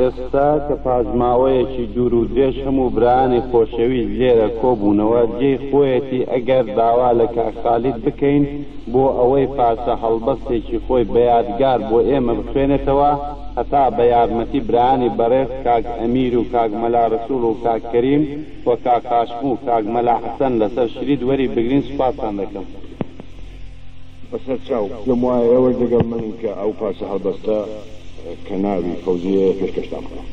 ئێستا کە پاشماوەیەکی دوور و درێژ هەموو برایانی خۆشەویست لێرە کۆبوونەوە جێی خۆیەتی ئەگەر داوا لە کاک خالید بکەین بۆ ئەوەی پارچە هەڵبەستێکی خۆی بە یادگار بۆ ئێمە بخوێنێتەوە هەتا بە یارمەتی برایانی بەڕێز کاک ئەمیر و کاک مەلا رەسوڵ و کاک کەریم و کاک هاشم و کاک مەلا حەسەن لەسەر شریت وەری بگرین سوپاستان دەکەم بەسەر چاو پێم وایە ئێوەش لەگەڵ منن کە ئەو پارچە هەڵبەستە کە ناوی فەوزیەیە پێشکەشتان بکەم.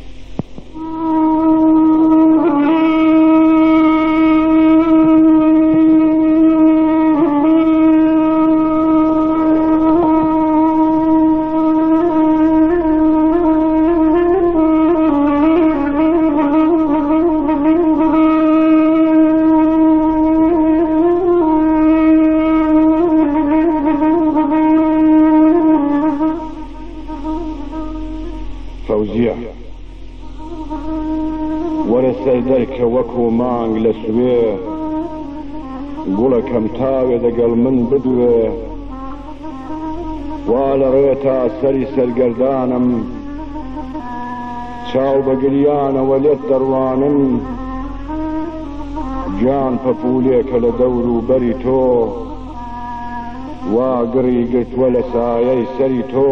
فەوزیە وەرە سەر دەرکە وەک و مانگ لە سوێ گوڵەکەم تاوێ دەگەڵ من بدوێ وا لە ڕێ تا سەری سەرگەردانم چاو بە گریانەوە لێت دەڕوانم گیان پەپولێکە لە دەور و بەری تۆ وا گڕی گرتووە لە سایەی سەری تۆ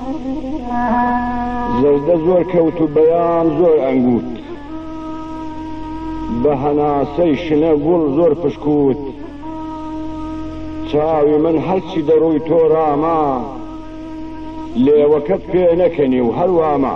زەردە زۆر کەوت و بەیان زۆر ئەنگوت بە هەناسەی شنە گوڵ زۆر پشکوت چاوی من هەرچی دەڕووی تۆراما لێوەکەت پێ نەکەنی و هەروامە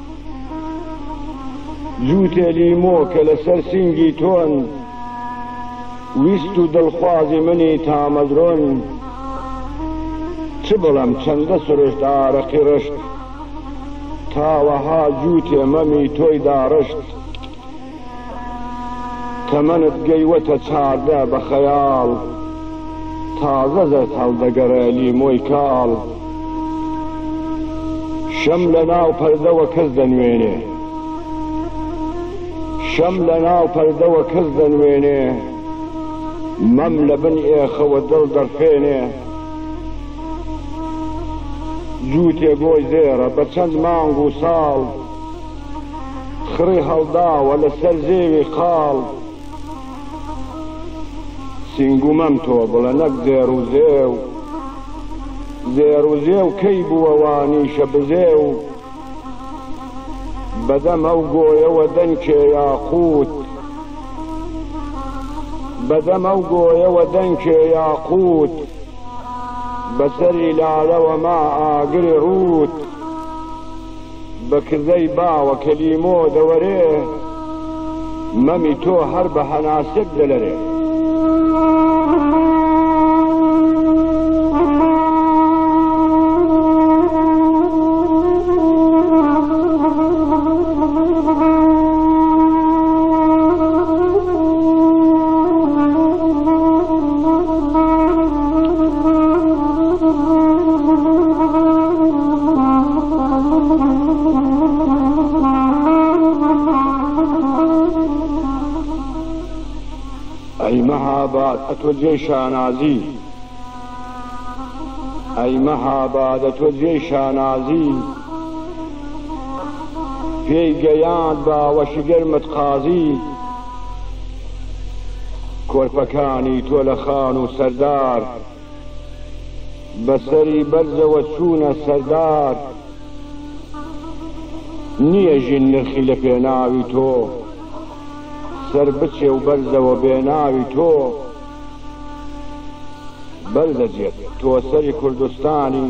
جووتێ لیمۆ کە لەسەر سینگی تۆن ویست و دڵخوازی منی تامەزرۆن چ بڵێم چەندە سرشت ئارەقی ڕشت تاوەها جووتێ مەمی تۆی داڕشت تەمەنت گەیوەتە چاردە بە خەیاڵ تازە زەرد هەڵدەگەڕێ لیمۆی کاڵ شەم لە ناو پەردەوە کەس دەنوێنێ شەم لە ناو پەردەوە کەس دەنوێنێ مەم لە بن ئێخەوە دڵ دەرفێنێ جووتێ گۆی زێرە بە چەند مانگ و ساڵ خڕی هەڵداوە لە سەر زێوی قاڵ سینگومەم تۆ بڵە نەک زێڕ و زێو زێڕ و زێو کەی بووە وانیشە بزێو بەدەم ئەو گۆیەوە دەنکێ یاقوت بەدەم ئەو گۆیەوە دەنکێ یاقوت بەسەری لالەوە ما ئاگری ڕووت بە کردەی باوە کە لیمۆ دەوەرێ، مەمی تۆ هەر بە هەناسەت دەلەرێ. ئەی مەهاباد ئە تۆ جێی شانازی ئەی مەهاباد ئە تۆ جێی شانازی پێی گەیاند باوەشی گەرمت قازی کۆرپەکانی تۆ لە خان و سەردار بە سەری بەرزەوە چوونە سەردار نییە ژن نرخی لە پێناوی تۆ سەر بچێ و بەرزەوە بێناوی تۆ بەرزەجێت تۆ سەری کوردستانی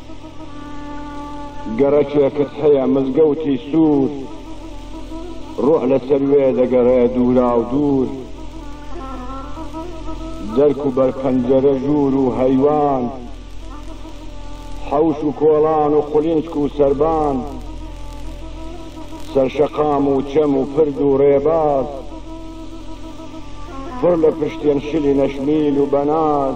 گەڕەکێکت هەیە مزگەوتی سوور ڕۆح لەسەر وێ دەگەڕێ دوورا و دوور دەرک و بەرپەنجەرە ژوور و هەیوان حەوش و کۆڵان و خولینچک و سربان سەرشەقام و چەم و پرد و ڕێباز پڕ لە پشتێن شلی نەشمیل و بەناز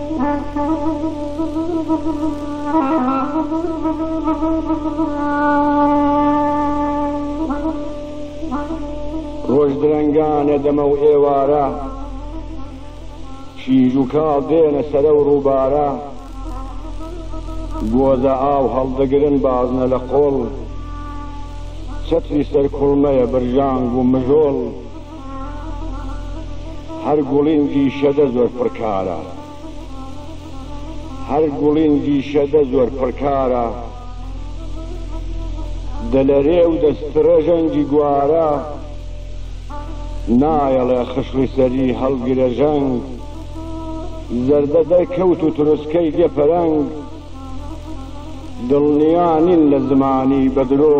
ڕۆژ درەنگانە دەمە و ئێوارە شیژ و کاڵ دێنە سەرە و ڕووبارە گۆزە ئاو هەڵدەگرن بازنە لە قۆڵ چەتری سەر کوڵمەیە برژانگ و مژۆڵ هەر گوڵینگی شەدە زۆر پڕکارە هەر گوڵینگی شەدە زۆر پڕکارە دەلەرێ و دەستڕەژەنگی گوارە نایەڵێ خشڵی سەری هەڵگرە ژەنگ زەردە دەرکەوت و ترسکەی دێ پەرەنگ دڵنیا نین لە زمانی بەدرۆ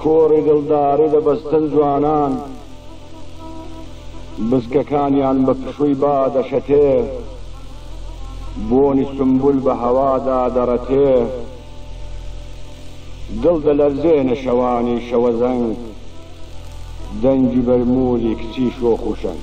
کۆڕی دڵداری دەبەستن جوانان بسکەکانیان بە پشووی با دەشەتێ بۆنی سومبول بە هەوادا دەڕەتێ دڵ دەلەرزێنە شەوانی شەوەزەنگ دەنگی بەرموودی کچی شۆخ و شەنگ.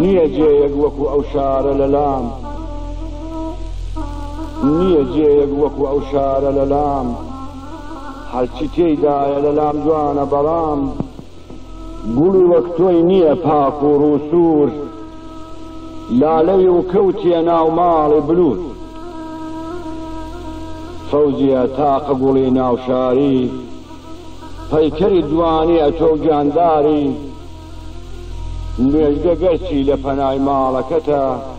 نییە جێیەک وەکو ئەو شارە لەلام نییە جێیەک وەکو ئەو شارە لەلام هەرچی تێدایە لەلام جوانە بەڵام گوڵی وەک تۆی نییە پاک و ڕوو سوور لالەی و کەوتیە ناو ماڵی بلور فەوزیە تاقە گوڵی ناو شاری پەیکەری دوانی ئەتۆ گیانداری نوێژگە گەرچی لە پەنای ماڵەکەتە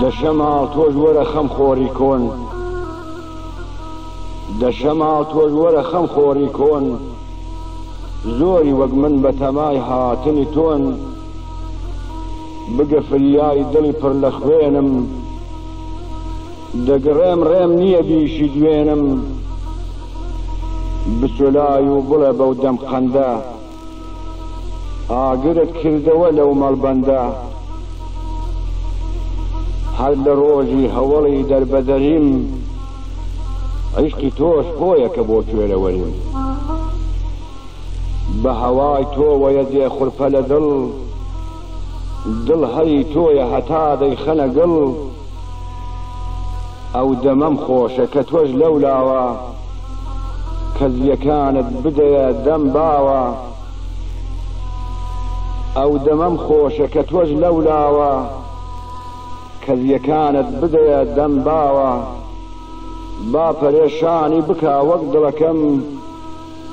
دە شەماڵ تۆش وەرە خەم خۆری کۆن دە شەماڵ تۆش وەرە خەم خۆری کۆن زۆری وەک من بە تەمای هاتنی تۆن بگە فریای دڵی پڕ لە خوێنم دەگڕێم ڕێم نییە بیشی دوێنم بچۆلای و بڵێ بەو دەم قەندە ئاگرت کردەوە لەو مەڵبەندە هەر لە ڕۆژی هەوەڵی دەربەدەریم عیشقی تۆش خۆیە کە بۆ کوێرەوەریم بە هەوای تۆوەیە دێ خورپە لە دڵ دڵ هەری تۆیە هەتا دەیخەنە گڵ ئەو دەمەم خۆشە کە تۆش لەو لاوە کەزیەکانت بدەیە دەم باوە ئەو دەمەم خۆشە کە تۆش لەو لاوە کەزیەکانت بدەیە دەم باوە با پەرێشانی بکا وەک دڵەکەم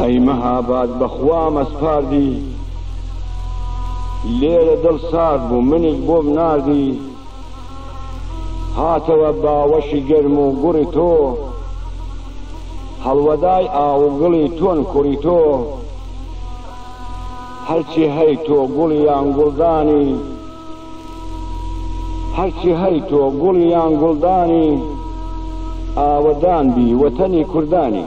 ئەی مەهاباد بەخوام ئەسپاردی لێرە دڵ سارد بوو منیش بۆم ناردی هاتەوە باوەشی گەرم و گوڕی تۆ هەڵوەدای ئاوگڵی تۆن کوڕی تۆ هەرچی هەی تۆ گوڵی یان گوڵدانی هەرچی هەی تۆ گوڵی یان گوڵدانی ئاوەدان بی وەتەنی کوردانی